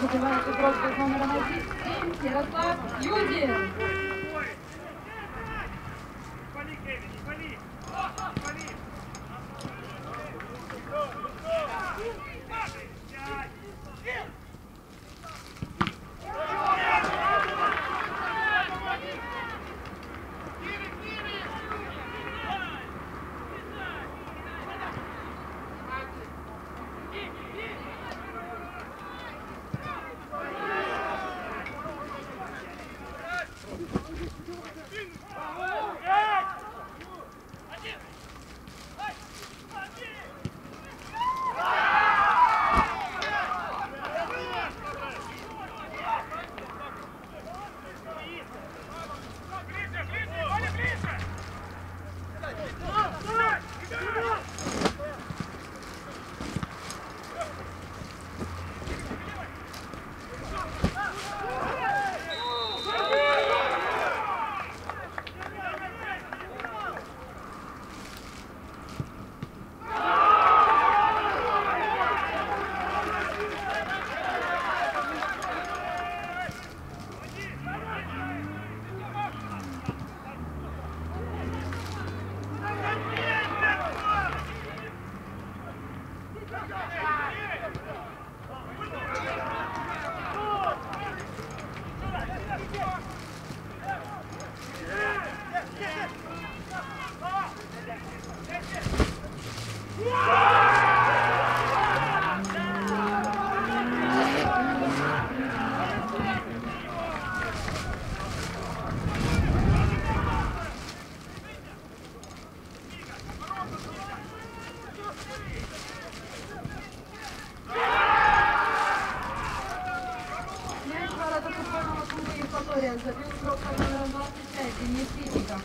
забивает игрок под номером 1, Ярослав Юдин. М'яч ворота футбольного клубу Євпаторія забив крока номером 25 Денис Вітіка.